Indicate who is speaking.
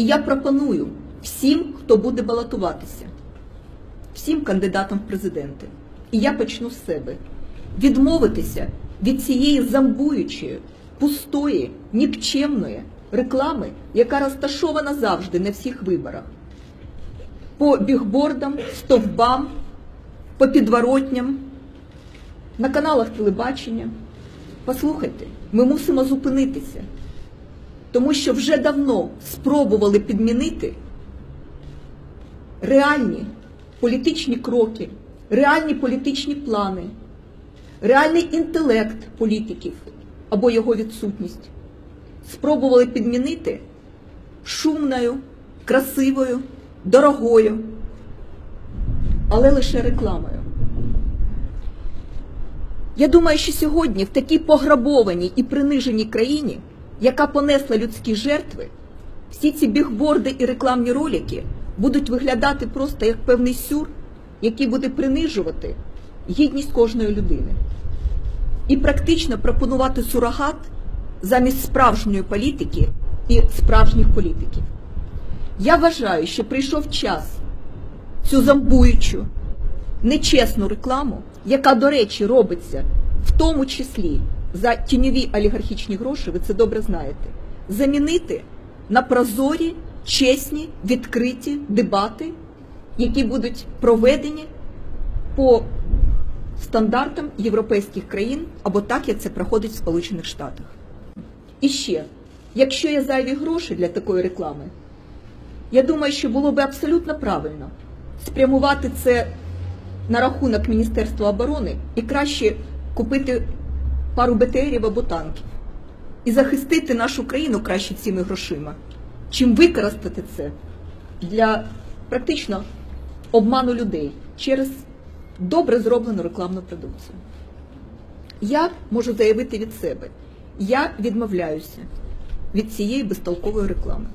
Speaker 1: І я пропоную всім, хто буде балотуватися, всім кандидатам в президенти, і я почну з себе, відмовитися від цієї замбуючої, пустої, нікчемної реклами, яка розташована завжди на всіх виборах. По бігбордам, стовбам, по підворотням, на каналах телебачення. Послухайте, ми мусимо зупинитися, тому що вже давно спробували підмінити реальні політичні кроки, реальні політичні плани, реальний інтелект політиків або його відсутність. Спробували підмінити шумною, красивою, дорогою, але лише рекламою. Я думаю, що сьогодні в такій пограбованій і приниженій країні, яка понесла людські жертви, всі ці бігборди і рекламні ролики будуть виглядати просто як певний сюр, який буде принижувати гідність кожної людини. І практично пропонувати сурогат замість справжньої політики і справжніх політиків. Я вважаю, що прийшов час цю зомбуючу, нечесну рекламу, яка, до речі, робиться в тому числі за тіньові олігархічні гроші, ви це добре знаєте, замінити на прозорі, чесні, відкриті дебати, які будуть проведені по стандартам європейських країн або так, як це проходить в Сполучених Штатах. І ще, якщо є зайві гроші для такої реклами, я думаю, що було би абсолютно правильно спрямувати це на рахунок Міністерства оборони і краще купити пару БТРів або танків і захистити нашу країну краще цими грошима, чим використати це для практично обману людей через добре зроблену рекламну продукцію. Я можу заявити від себе, я відмовляюся від цієї безтолкової реклами.